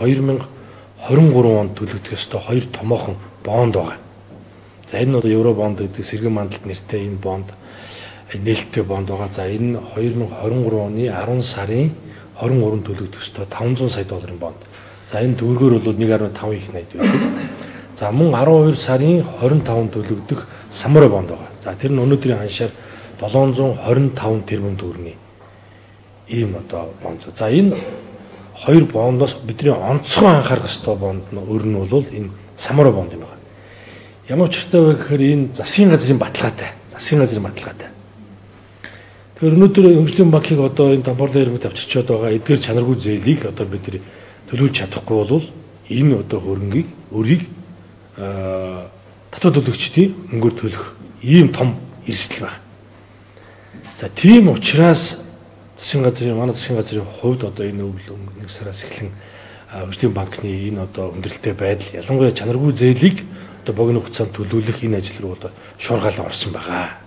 2023 онд төлөгдөх ёстой хоёр томоохон бонд байгаа. За энэ нь одоо евро бонд гэдэг сэргэн мандалд нэртэй энэ бонд нээлттэй бонд байгаа. За энэ 2023 оны 10 сарын 23-нд төлөгдөх ёстой 500 сая долларын бонд. За энэ төгрөгөөр бол 1.5 их найд байдаг. За мөн 12 сарын 25-нд төлөгдөх самурай бонд байгаа. За тэр нь өнөөдрийн ханшаар 725 тэрбум төгрөгийн ийм одоо бонд. За энэ хоёр бондоос бидний онцгой анхаарах ёстой бонд нь өөр нь бол энэ самурай бонд юм байна. Ямар учиртай вэ гэхээр энэ засгийн газрын баталгаатай. Засгийн газрын баталгаатай. Тэгэхээр өнөөдөр хөгжлийн банкыг одоо энэ тамбарлын ирмэд авчирчод байгаа эдгээр чанаргүй зээлийг одоо бид нар төлөвлөж чадахгүй бол энэ одоо хөрөнгийг өрийг татвар төлөгчдийн мөнгөөр төлөх ийм том эрсдэл байна. За тийм учраас засгийн газрын манай засгийн газрын хувьд одоо энэ өвөл нэг сараас эхлэн хөгжлийн банкны энэ одоо өндөрлөлтэй байдал ялангуяа чанаргүй зээлийг одоо богино хугацаанд төлөвлөх энэ ажил руу одоо шуургаал орсон байгаа.